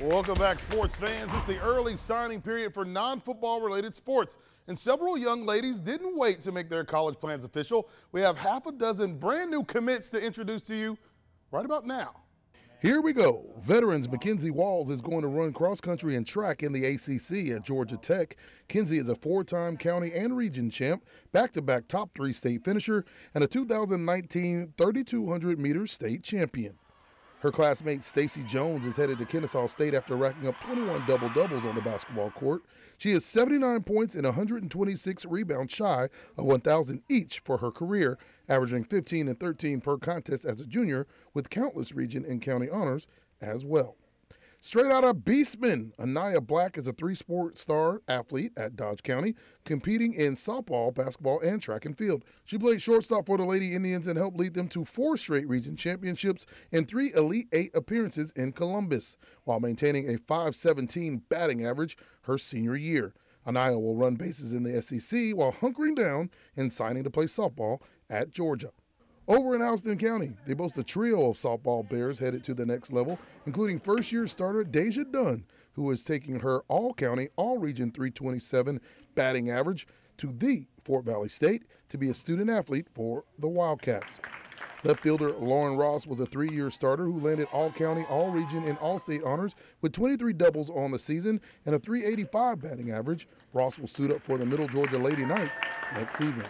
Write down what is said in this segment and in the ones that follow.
Welcome back, sports fans. It's the early signing period for non football related sports, and several young ladies didn't wait to make their college plans official. We have half a dozen brand new commits to introduce to you right about now. Here we go. Veterans Mackenzie Walls is going to run cross country and track in the ACC at Georgia Tech. Kenzie is a four time county and region champ, back to back top three state finisher, and a 2019 3,200 meter state champion. Her classmate Stacy Jones is headed to Kennesaw State after racking up 21 double doubles on the basketball court. She is 79 points and 126 rebounds shy of 1,000 each for her career, averaging 15 and 13 per contest as a junior, with countless region and county honors as well. Straight out of Eastman, Anaya Black is a three sport star athlete at Dodge County, competing in softball, basketball, and track and field. She played shortstop for the Lady Indians and helped lead them to four straight region championships and three Elite Eight appearances in Columbus, while maintaining a 517 batting average her senior year. Anaya will run bases in the SEC while hunkering down and signing to play softball at Georgia. Over in Houston County, they boast a trio of softball Bears headed to the next level, including first year starter Deja Dunn, who is taking her All County, All Region 327 batting average to the Fort Valley State to be a student athlete for the Wildcats. Left fielder Lauren Ross was a three year starter who landed All County, All Region, and All State honors with 23 doubles on the season and a 385 batting average. Ross will suit up for the Middle Georgia Lady Knights next season.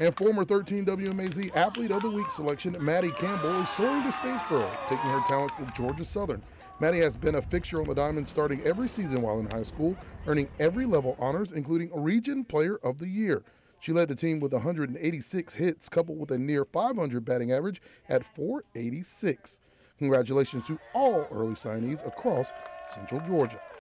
And former 13 WMAZ Athlete of the Week selection, Maddie Campbell, is soaring to Statesboro, taking her talents to Georgia Southern. Maddie has been a fixture on the Diamond starting every season while in high school, earning every level honors, including Region Player of the Year. She led the team with 186 hits, coupled with a near 500 batting average at 486. Congratulations to all early signees across Central Georgia.